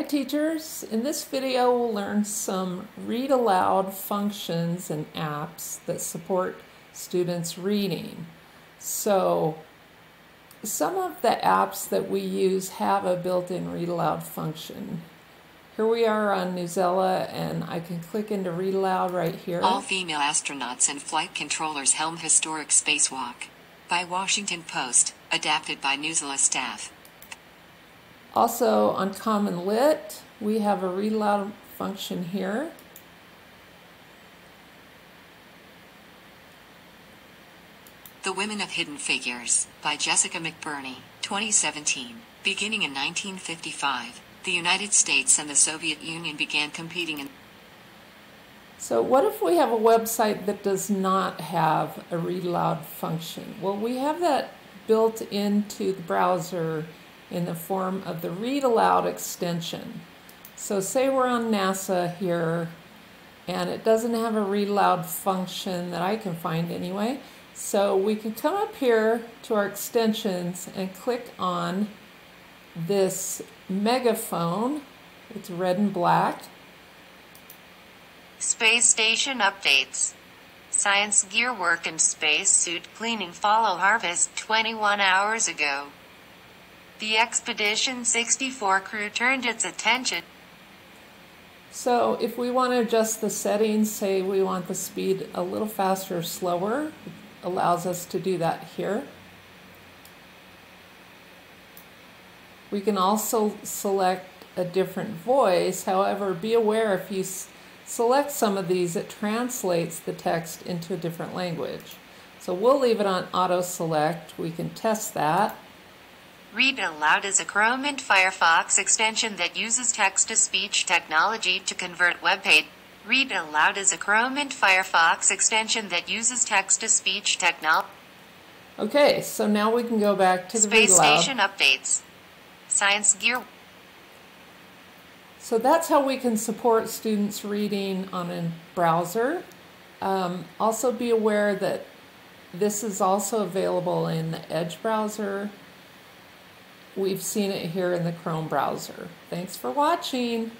Hi teachers, in this video we'll learn some read aloud functions and apps that support students reading. So some of the apps that we use have a built-in read aloud function. Here we are on Newsela and I can click into read aloud right here. All female astronauts and flight controllers helm historic spacewalk. By Washington Post, adapted by Newsela staff. Also on Common Lit, we have a read aloud function here. The Women of Hidden Figures, by Jessica McBirney, 2017. Beginning in 1955, the United States and the Soviet Union began competing in So what if we have a website that does not have a read aloud function? Well, we have that built into the browser in the form of the read aloud extension. So say we're on NASA here and it doesn't have a read aloud function that I can find anyway. So we can come up here to our extensions and click on this megaphone. It's red and black. Space station updates. Science gear work and space suit cleaning follow harvest 21 hours ago. The Expedition 64 crew turned its attention. So if we want to adjust the settings, say we want the speed a little faster or slower, it allows us to do that here. We can also select a different voice. However, be aware if you select some of these, it translates the text into a different language. So we'll leave it on auto select. We can test that. Read Aloud is a Chrome and Firefox extension that uses text-to-speech technology to convert web page. Read Aloud is a Chrome and Firefox extension that uses text-to-speech technology. Okay, so now we can go back to the Space station updates. Science gear. So that's how we can support students reading on a browser. Um, also be aware that this is also available in the Edge browser We've seen it here in the Chrome browser. Thanks for watching.